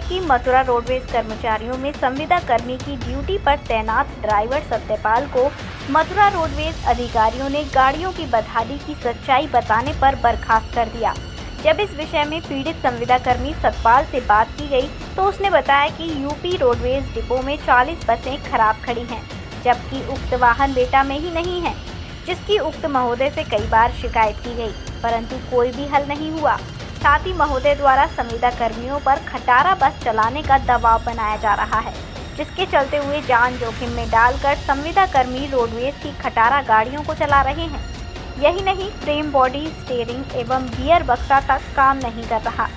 कि मथुरा रोडवेज़ कर्मचारियों में संविदा कर्मी की ड्यूटी पर तैनात ड्राइवर सत्यपाल को मथुरा रोडवेज़ अधिकारियों ने गाड़ियों की बदहाली की सच्चाई बताने पर बर्खास्त कर दिया। जब इस विषय में पीड़ित संविदा कर्मी सतपाल से बात की गई तो उसने बताया कि यूपी रोडवेज़ डिपो में 40 बसें खराब खड़ी हैं, जबकि उक्त वाहन बेटा में ही नहीं है, जिसकी उक्त महोदय से कई बार शिकायत की गई, परंतु कोई भी हल नहीं हुआ। साथ ही महोदय द्वारा संविदा कर्मियों पर खटारा बस चलाने का दबाव बनाया जा रहा है, जिसके चलते हुए जान जोखिम में डालकर संविदा कर्मी रोडवेज़ की खटारा गाड़ियों को चला रहे हैं। यही नहीं, फ्रेम बॉडी, स्टेयरिंग एवं गियर बक्सा तक काम नहीं कर रहा।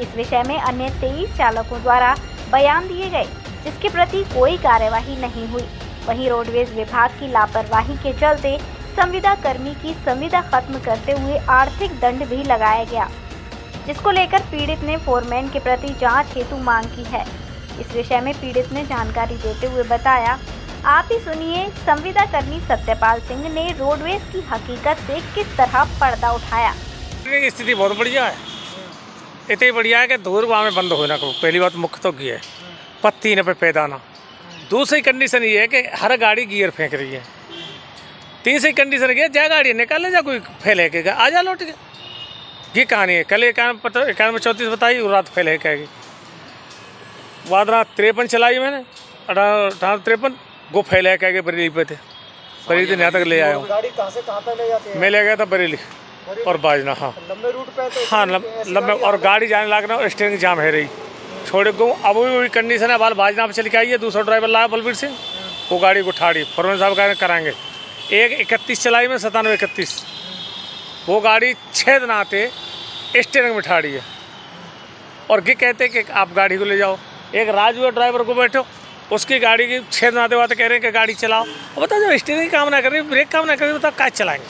इस विषय में अन्य तेईस चालकों द्वारा बयान दिए गए, जिसके प्रति कोई कार्यवाही नहीं हुई। वहीं रोडवेज़ विभाग की लापरवाही के चलते संविदा कर्मी की संविदा खत्म करते हुए आर्थिक दंड भी लगाया गया। जिसको लेकर पीड़ित ने फोरमैन के प्रति जाँच हेतु मांग की है। इस विषय में पीड़ित ने जानकारी देते हुए बताया, आप ही सुनिए संविदा कर्मी सत्यपाल सिंह ने रोडवेज़ की हकीकत से किस तरह पर्दा उठाया? स्थिति बहुत बढ़िया है। इतनी बढ़िया है कि दूर वहाँ में बंद होना को पहली बात मुख्य तो की है। पत्ती न पे पैदाना। दूसरी कंडीशन ये है कि हर गाड़ी गियर फेंक रही है। तीसरी कंडीशन ये जा गाड़ी निकाले जा कोई फैले के, आ जा लौट के। ये कहानी है। कल इक्यानवे पता इक्यानवे चौंतीस बताई और रात फैल फैले कहेगी रात तिरपन चलाई मैंने अठारह अठारह तिरपन वो फैले कहेगी बरेली पे थे? बरेली से यहाँ तक ले आया हूँ। गाड़ी कहाँ से कहाँ तक ले जाते हैं? मैं ले गया था बरेली और बाजना हाँ। लंबे रूट पे तो हाँ लब, और गाड़ी जाने लगना और स्टेरिंग जाम है रही। छोड़े गो अब भी वही कंडीशन है बाल बाजना पे चल के आई है दूसरा ड्राइवर लाया बलबीर सिंह वो गाड़ी को ठाड़ी फॉरमैन साहब कह कराएँगे। एक इकतीस चलाई में सतानवे इकतीस। वो गाड़ी छः दिन आते स्टेरिंग में ठाड़ी है। और ये कहते कि आप गाड़ी को ले जाओ। एक राजू है ड्राइवर को बैठो उसकी गाड़ी की छः दिन आते आते कह रहे हैं कि गाड़ी चलाओ। और बता जब स्टेरिंग काम ना कर रही ब्रेक काम ना कर रही बता क्या चलाएँगे?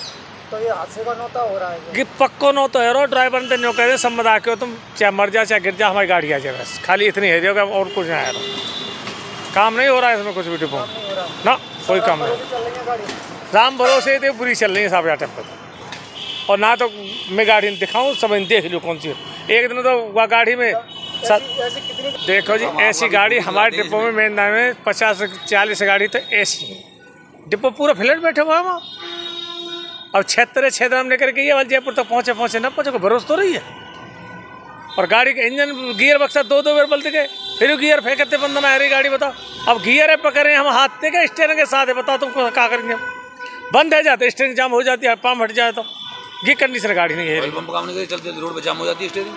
तो ये हादसे का नौता हो रहा है कि पक्को नो तो हेरो ड्राइवर ने नो कहते सम्मत के हो तुम चाहे मर जा चाहे गिर जा हमारी गाड़ी आ जाए बस। खाली इतनी है होगा और कुछ नहीं है। काम नहीं हो रहा है इसमें कुछ भी डिपो हो रहा। ना कोई काम नहीं। रही है राम भरोसे थे बुरी चल रही है साहब टेम्पर और ना तो मैं गाड़ी दिखाऊँ सब देख लो कौन सी एक दिन तो वह गाड़ी में कितनी देखो जी ऐसी गाड़ी हमारे डिपो में मेन नाम है पचास चालीस गाड़ी तो ऐसी डिपो पूरा फ्लैट बैठे हुआ है वहाँ। अब छिहत्तर छः हम लेकर के ये वाले जयपुर तक पहुँचे पहुँचे ना पहुँचे को भरोस तो रही है। और गाड़ी का इंजन गियर बक्सा दो दो बार बलते गए फिर गियर फेंकते बंद ना आ रही गाड़ी बताओ। अब गियर है पकड़े हम हाथ दे गए स्टेरिंग के साथ है बताओ तुमको क्या करेंगे? हम बंद है जाते स्टेरिंग जाम हो जाती है पाम हट जाए तो। ये कंडीशन गाड़ी नहीं है। पंप काम नहीं करे चलते रोड पे जाम हो जाती है स्टेरिंग।